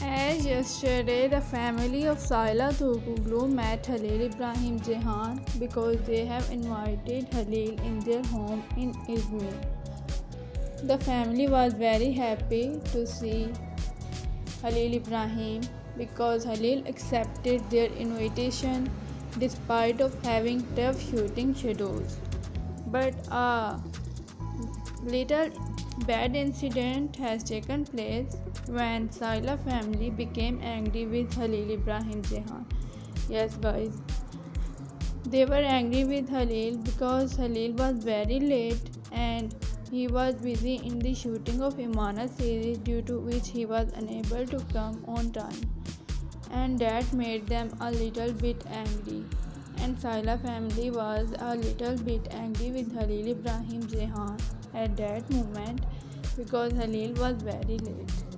As yesterday, the family of Saila met Halil Ibrahim Ceyhan because they have invited Halil in their home in Izmir. The family was very happy to see Halil Ibrahim because Halil accepted their invitation despite of having tough shooting schedules. But ah, a little bad incident has taken place when Saila family became angry with Halil Ibrahim Ceyhan. Yes guys. They were angry with Halil because Halil was very late and he was busy in the shooting of Emanet series due to which he was unable to come on time. And that made them a little bit angry. And Saila family was a little bit angry with Halil Ibrahim Ceyhan at that moment because Halil was very late.